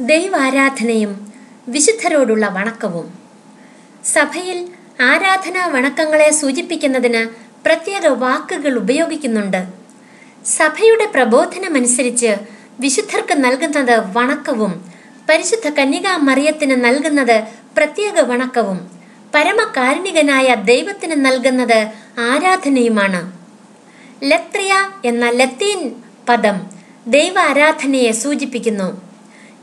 ദൈവാരാധനയും വിശുദ്ധരോടുള്ള വണക്കവും. സഭയിൽ ആരാധനാ വണക്കങ്ങളെ സൂചിപ്പിക്കുന്നതിന് പ്രത്യേക വാക്കുകൾ ഉപയോഗിക്കുന്നുണ്ട്. സഭയുടെ പ്രബോധനമനുസരിച്ച് വിശുദ്ധർക്ക് നൽകുന്നത് വണക്കവും പരിശുദ്ധ കന്യകാ മറിയത്തിന് നൽകുന്നത് പ്രത്യേക വണക്കവും പരമകാരുണികനായ ദൈവത്തിന് നൽകുന്നത് ആരാധനയുമാണ്. ലത്രിയ എന്ന ലത്തീൻ പദം ദൈവാരാധനയെ സൂചിപ്പിക്കുന്നു.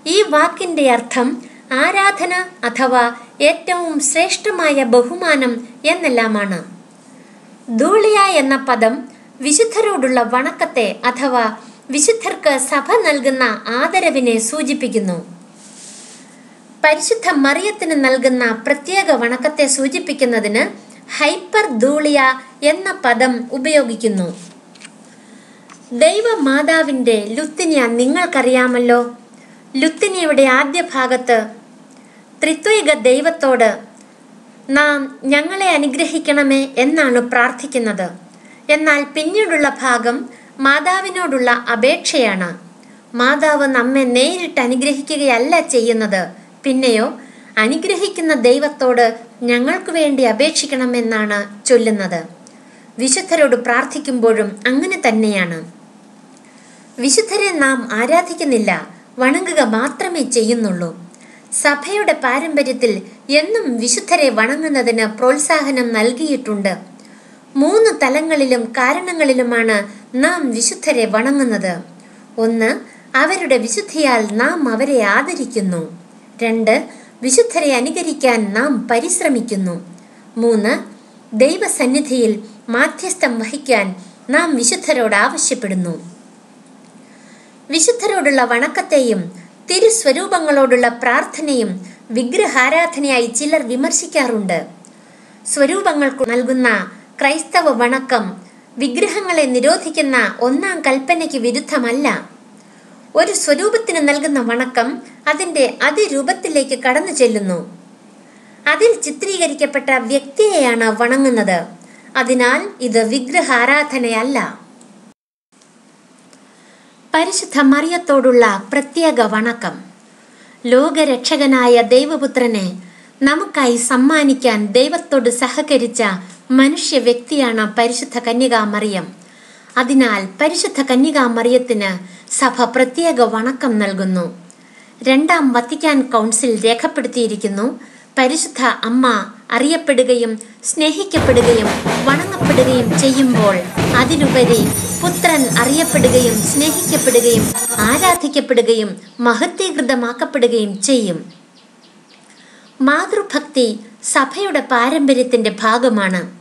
ഈ വാക്കിന്റെ അർത്ഥം ആരാധന അഥവാ ഏറ്റവും ശ്രേഷ്ഠമായ ബഹുമാനം എന്നെല്ലാമാണ്. ധൂളിയ എന്ന പദം വിശുദ്ധരോടുള്ള വണക്കത്തെ അഥവാ വിശുദ്ധർക്ക് സഭ നൽകുന്ന ആദരവിനെ സൂചിപ്പിക്കുന്നു. പരിശുദ്ധ മറിയത്തിന് നൽകുന്ന പ്രത്യേക വണക്കത്തെ സൂചിപ്പിക്കുന്നതിന് ഹൈപ്പർ ധൂളിയ എന്ന പദം ഉപയോഗിക്കുന്നു. ദൈവമാതാവിന്റെ ലുത്തിനിയ നിങ്ങൾക്കറിയാമല്ലോ. ലുത്തിനിയുടെ ആദ്യ ഭാഗത്ത്. ത്രിത്വിക ദൈവത്തോട് നാം ഞങ്ങളെ അനുഗ്രഹിക്കണമേ എന്നാണ് പ്രാർത്ഥിക്കുന്നത്. എന്നാൽ പിന്നീടുള്ള ഭാഗം മാതാവിനോടുള്ള അപേക്ഷയാണ്. മാതാവ് നമ്മെ നേരിട്ട് അനുഗ്രഹിക്കുകയല്ല ചെയ്യുന്നത്. പിന്നെയോ അനുഗ്രഹിക്കുന്ന ദൈവത്തോട് ഞങ്ങൾക്ക് വേണ്ടി അപേക്ഷിക്കണമെന്നാണ് ചൊല്ലുന്നത്. വിശുദ്ധരോട് പ്രാർത്ഥിക്കുമ്പോഴും അങ്ങനെ തന്നെയാണ്. വിശുദ്ധരെ നാം ആരാധിക്കുന്നില്ല. വണങ്ങുക മാത്രമേ ചെയ്യുന്നുള്ളൂ. സഭയുടെ പാരമ്പര്യത്തിൽ എന്നും വിശുദ്ധരെ വണങ്ങുന്നതിന് പ്രോത്സാഹനം നൽകിയിട്ടുണ്ട്. മൂന്ന് തലങ്ങളിലും കാരണങ്ങളിലുമാണ് നാം വിശുദ്ധരെ വണങ്ങുന്നത്. ഒന്ന് അവരുടെ വിശുദ്ധിയാൽ നാം അവരെ ആദരിക്കുന്നു. രണ്ട് വിശുദ്ധരെ അനുകരിക്കാൻ നാം പരിശ്രമിക്കുന്നു. മൂന്ന് ദൈവസന്നിധിയിൽ മാധ്യസ്ഥം വഹിക്കാൻ നാം വിശുദ്ധരോട് ആവശ്യപ്പെടുന്നു. വിശുദ്ധരോടുള്ള വണക്കത്തെയും തിരുസ്വരൂപങ്ങളോടുള്ള പ്രാർത്ഥനയും വിഗ്രഹാരാധനയായി ചിലർ വിമർശിക്കാറുണ്ട്. സ്വരൂപങ്ങൾക്ക് നൽകുന്ന ക്രൈസ്തവ വണക്കം വിഗ്രഹങ്ങളെ നിരോധിക്കുന്ന ഒന്നാം കൽപ്പനയ്ക്ക് വിരുദ്ധമല്ല. ഒരു സ്വരൂപത്തിന് നൽകുന്ന വണക്കം അതിന്റെ അതിരൂപത്തിലേക്ക് കടന്നു ചെല്ലുന്നു. അതിൽ ചിത്രീകരിക്കപ്പെട്ട വ്യക്തിയെയാണ് വണങ്ങുന്നത്. അതിനാൽ ഇത് വിഗ്രഹാരാധനയല്ല. പരിശുദ്ധ മറിയത്തോടുള്ള പ്രത്യേക വണക്കം. ലോകരക്ഷകനായ ദൈവപുത്രനെ നമുക്കായി സമ്മാനിക്കാൻ ദൈവത്തോട് സഹകരിച്ച മനുഷ്യ വ്യക്തിയാണ് പരിശുദ്ധ കന്യകാ മറിയം. അതിനാൽ പരിശുദ്ധ കന്യകാ മറിയത്തിന് സഭ പ്രത്യേക വണക്കം നൽകുന്നു. രണ്ടാം വത്തിക്കാൻ കൗൺസിൽ രേഖപ്പെടുത്തിയിരിക്കുന്നു പരിശുദ്ധ അമ്മ അറിയപ്പെടുകയും സ്നേഹിക്കപ്പെടുകയും വണങ്ങപ്പെടുകയും ചെയ്യുമ്പോൾ അതിലുപരി പുത്രൻ അറിയപ്പെടുകയും സ്നേഹിക്കപ്പെടുകയും ആരാധിക്കപ്പെടുകയും മഹത്വീകൃതമാക്കപ്പെടുകയും ചെയ്യും. മാതൃഭക്തി സഭയുടെ പാരമ്പര്യത്തിന്റെ ഭാഗമാണ്.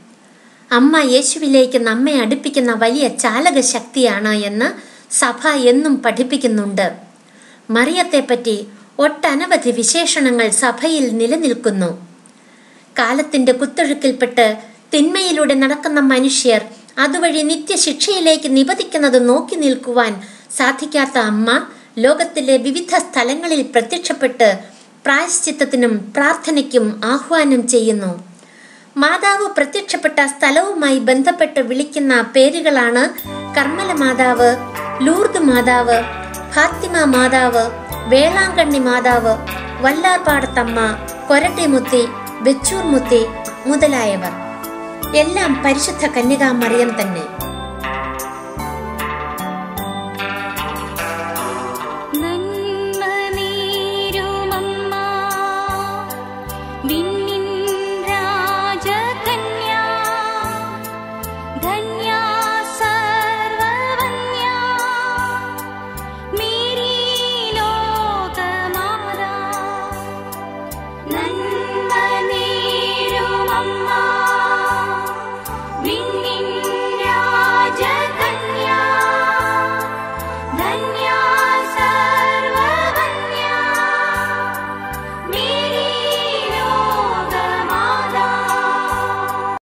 അമ്മ യേശുവിലേക്ക് നമ്മെ അടുപ്പിക്കുന്ന വലിയ ചാലക ശക്തിയാണ് എന്ന് സഭ എന്നും പഠിപ്പിക്കുന്നുണ്ട്. മറിയത്തെപ്പറ്റി ഒട്ടനവധി വിശേഷണങ്ങൾ സഭയിൽ നിലനിൽക്കുന്നു. കാലത്തിന്റെ കുത്തൊഴുക്കിൽപ്പെട്ട് തിന്മയിലൂടെ നടക്കുന്ന മനുഷ്യർ അതുവഴി നിത്യശിക്ഷയിലേക്ക് നിപതിക്കുന്നത് നോക്കി നിൽക്കുവാൻ സാധിക്കാത്ത അമ്മ ലോകത്തിലെ വിവിധ സ്ഥലങ്ങളിൽ പ്രത്യക്ഷപ്പെട്ട് പ്രായശ്ചിത്തത്തിനും പ്രാർത്ഥനയ്ക്കും ആഹ്വാനം ചെയ്യുന്നു. മാതാവ് പ്രത്യക്ഷപ്പെട്ട സ്ഥലവുമായി ബന്ധപ്പെട്ട് വിളിക്കുന്ന പേരുകളാണ് കർമ്മല മാതാവ് ലൂർദ് മാതാവ് ഫാത്തിമ മാതാവ് വേളാങ്കണ്ണി മാതാവ് വല്ലാർപാടത്തമ്മ കൊരട്ടിമുത്തി ബെച്ചൂർ മുത്തി മുതലായവർ. എല്ലാം പരിശുദ്ധ കന്യകാ മറിയം തന്നെ. നന്മ നീരുമമ്മ